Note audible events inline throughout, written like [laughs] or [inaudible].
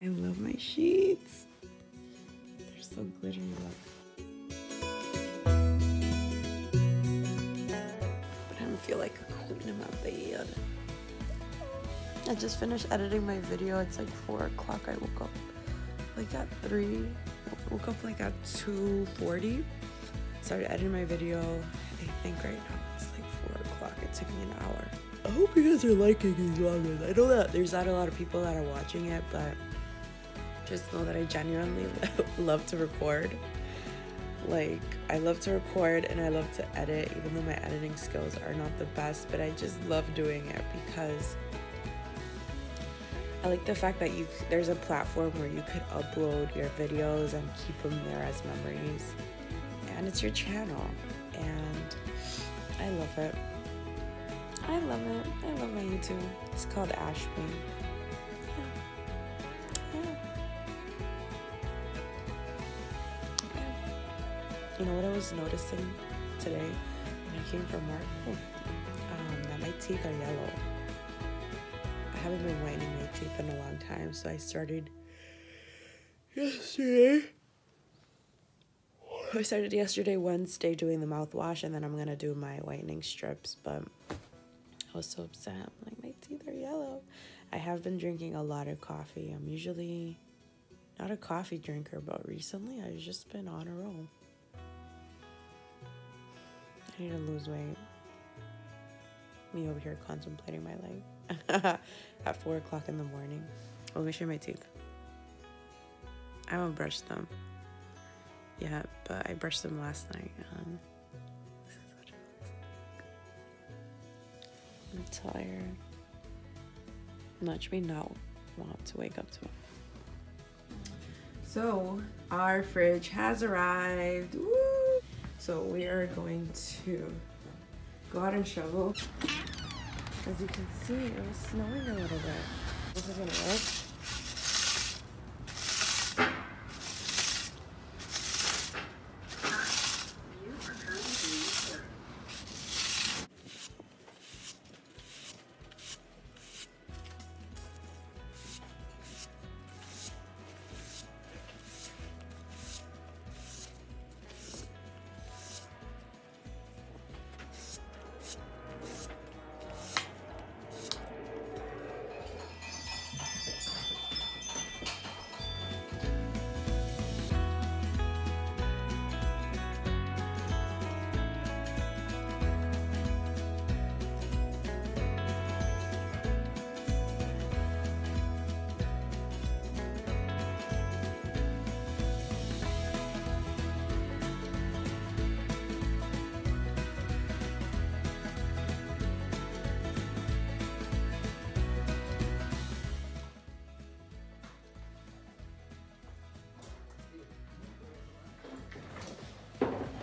I love my sheets. They're so glittery. But I don't feel like cleaning my bed. I just finished editing my video. It's like 4 o'clock. I woke up like at 3. I woke up like at 2.40. Started editing my video. I think right now it's like 4 o'clock. It took me an hour. I hope you guys are liking these vlogs. I know that there's not a lot of people that are watching it, but just know that I genuinely [laughs] love to record. Like, I love to record and I love to edit, even though my editing skills are not the best, but I just love doing it because I like the fact that you there's a platform where you could upload your videos and keep them there as memories. And it's your channel. And I love it. I love it. I love my YouTube. It's called Ashme. You know what I was noticing today when I came from work? Um, that my teeth are yellow. I haven't been whitening my teeth in a long time, so I started yesterday. I started yesterday, Wednesday, doing the mouthwash, and then I'm gonna do my whitening strips. But I was so upset. I'm like, my teeth are yellow. I have been drinking a lot of coffee. I'm usually not a coffee drinker, but recently I've just been on a roll. I need to lose weight. Me over here contemplating my life [laughs] at four o'clock in the morning. Let me show my teeth. I haven't brushed them yet, but I brushed them last night. Um. I'm tired. Much me not want to wake up to it. So our fridge has arrived. Woo! So we are going to go out and shovel. As you can see, it was snowing a little bit. This is gonna work.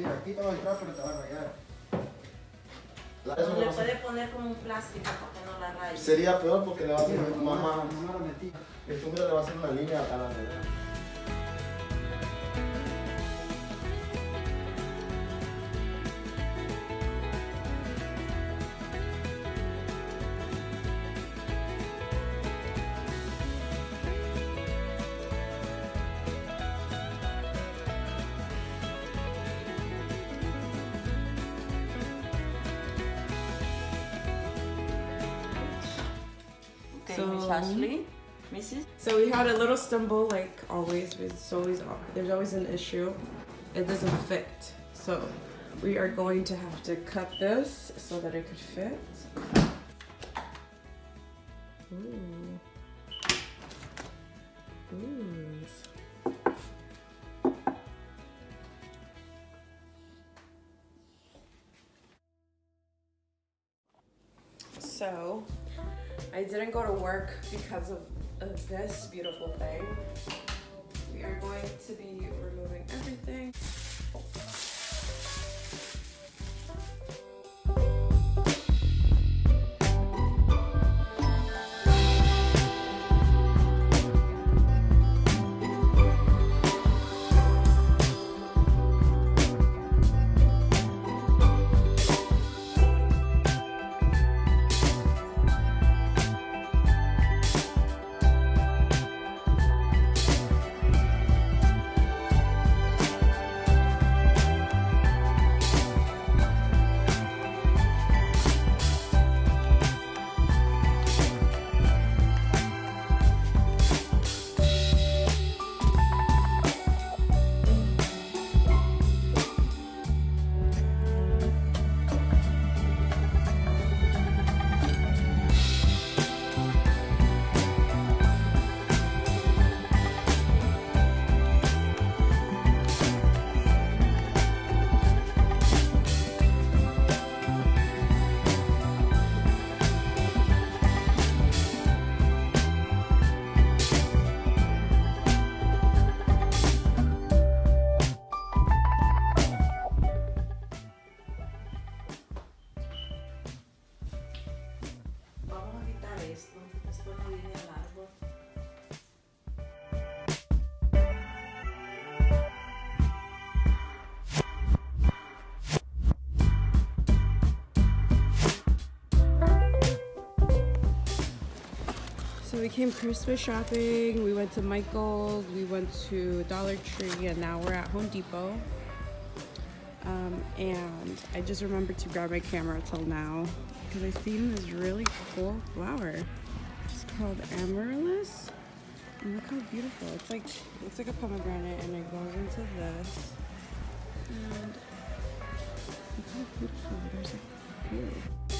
Mira, aquí te va a entrar, pero te va a rayar. La- eso le a puede hacer- poner como un plástico para que no la raye. Sería peor porque le va a hacer Mira, mamá. mamá lo metí. Esto mira, le va a hacer una línea a la verdad. So- Ashley, Mrs. So we had a little stumble, like always. It's always there's always an issue. It doesn't fit. So we are going to have to cut this so that it could fit. Ooh. Ooh. I didn't go to work because of, of this beautiful thing. We are going to be removing everything. We came Christmas shopping. We went to Michael's. We went to Dollar Tree, and now we're at Home Depot. Um, and I just remembered to grab my camera till now because I seen this really cool flower. It's called amaryllis. And look how beautiful. It's like looks like a pomegranate and it goes into this. And look how beautiful. There's like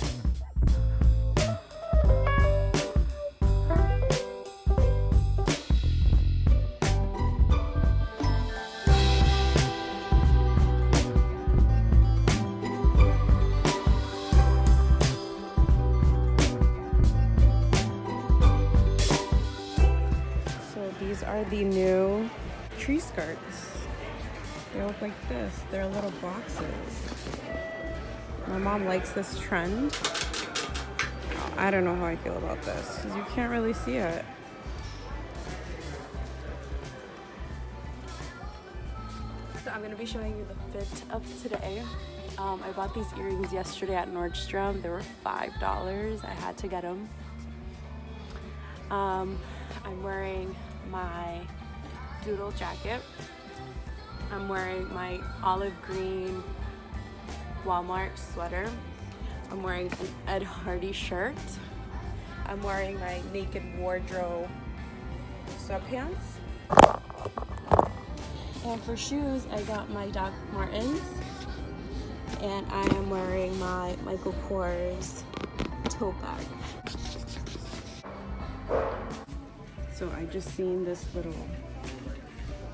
like this. They're little boxes. My mom likes this trend. I don't know how I feel about this because you can't really see it. So I'm gonna be showing you the fit of today. Um, I bought these earrings yesterday at Nordstrom. They were five dollars. I had to get them. Um, I'm wearing my doodle jacket. I'm wearing my olive green Walmart sweater. I'm wearing an Ed Hardy shirt. I'm wearing my Naked Wardrobe sweatpants. And for shoes, I got my Doc Martens. And I am wearing my Michael Kors tote bag. So I just seen this little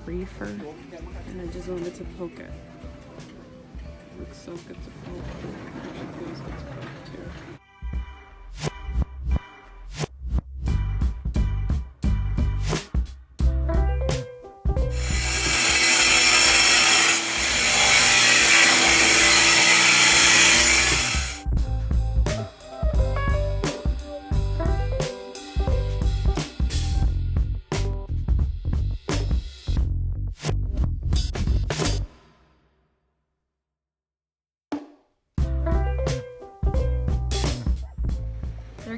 reefer and I just wanted to poke it. Looks so good to poke. Actually feels good to poke too.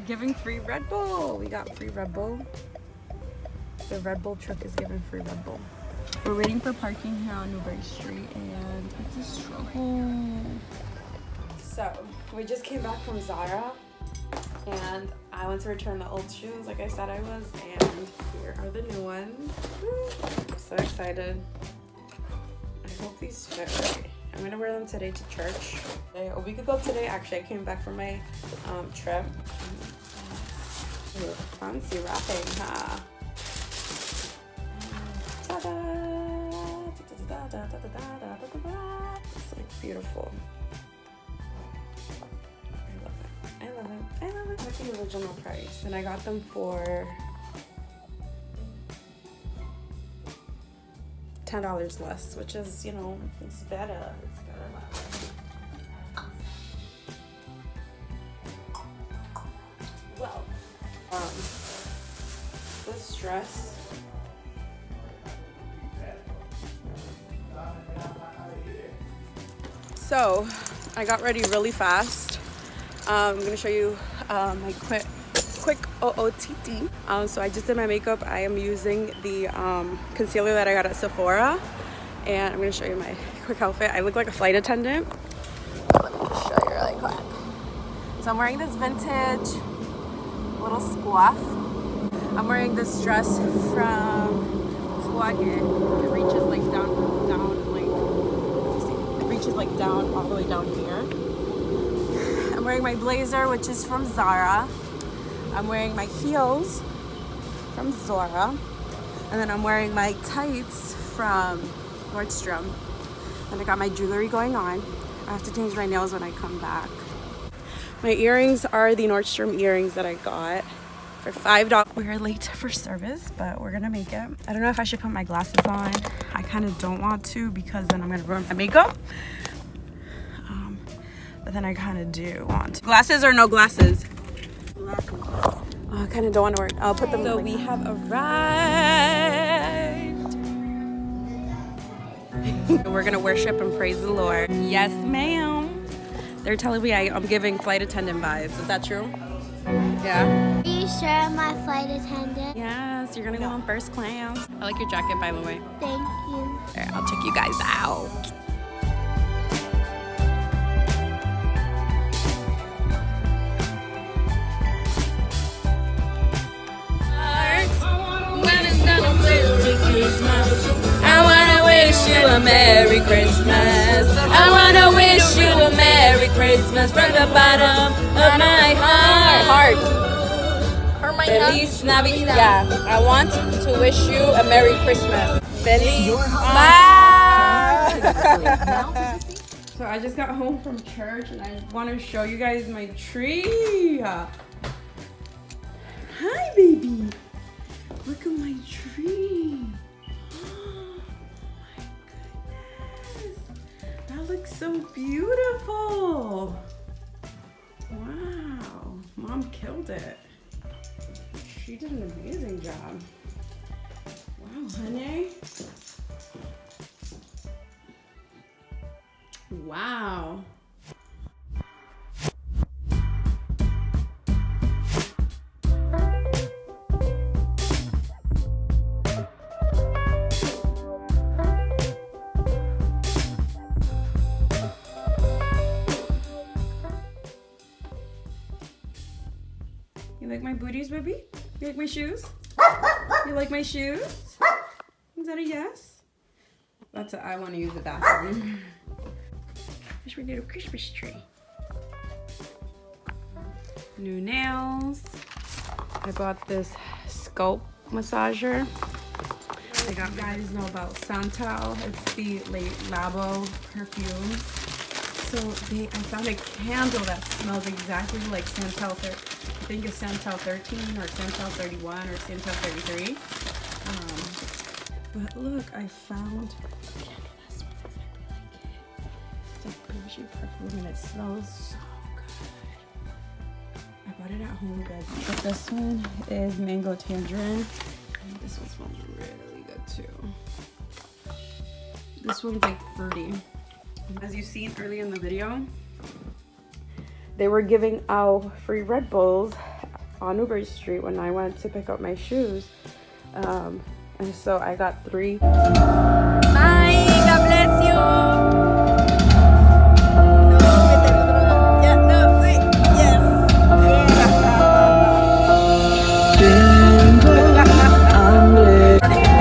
Giving free Red Bull. We got free Red Bull. The Red Bull truck is giving free Red Bull. We're waiting for parking here on Newbury Street and it's a struggle. So we just came back from Zara and I went to return the old shoes like I said I was and here are the new ones. I'm so excited. I hope these fit right. I'm gonna wear them today to church. A week ago today, actually, I came back from my um, trip. Ooh, fancy wrapping, huh? It's like beautiful. I love it. I love it. I love it. The original price. And I got them for $10 less, which is, you know, it's better. It's So, I got ready really fast. Um, I'm gonna show you um, my quick quick OOTD. Um, so I just did my makeup. I am using the um, concealer that I got at Sephora. And I'm gonna show you my quick outfit. I look like a flight attendant. Let me show you really quick. So I'm wearing this vintage little squaff. I'm wearing this dress from Target. It reaches like down, down, like, what do you see? It reaches like down, all the way down here. I'm wearing my blazer, which is from Zara. I'm wearing my heels from Zara. And then I'm wearing my tights from Nordstrom. And I got my jewelry going on. I have to change my nails when I come back. My earrings are the Nordstrom earrings that I got for $5. We're late for service, but we're gonna make it. I don't know if I should put my glasses on. I kind of don't want to because then I'm gonna ruin my makeup. But then I kind of do want to. Glasses or no glasses? Oh, I kind of don't want to wear. I'll put them. So we have arrived. [laughs] We're gonna worship and praise the Lord. Yes, ma'am. They're telling me I, I'm giving flight attendant vibes. Is that true? Yeah. sure I'm my flight attendant? Yes, you're gonna go on first class. I like your jacket, by the way. Thank you. Here, I'll check you guys out. Wish you a Merry Christmas. I wanna wish you a Merry Christmas from the bottom of my heart. Heart. Feliz Navidad. Yeah, I want to wish you a Merry Christmas. Feliz. Bye. so I just got home from church and I want to show you guys my tree. Hi, baby. Look at my tree. Looks so beautiful. Wow. Mom killed it. She did an amazing job. Wow, honey. Wow. My baby? You like my shoes? You like my shoes? Is that a yes? That's a, I want to use the bathroom. [laughs] We did a Christmas tree. New nails. I bought this scalp massager. I got you guys know about Santal. It's the Le Labo perfume. So they, I found a candle that smells exactly like Santal. Think it's Santal 13 or Santal 31 or Santal 33. Um, but look, I found a candle that smells exactly like it. It's like bougie perfume and it smells so good. I bought it at home good. But this one is mango tangerine. This one smells really good too. This one's like fruity. As you've seen earlier in the video, they were giving out free Red Bulls on Newbury Street when I went to pick up my shoes. Um, and so I got three. Bye, God bless you.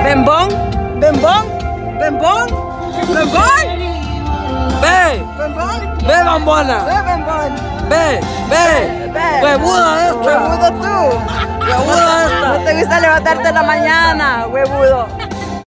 Bembón, bembón, bembón, bembón. Ve, ve bambona. Ve bembón. Ve. Huevuda esta. Huevudo tú. Huevuda esta. ¿No te gusta levantarte en la mañana, huevudo?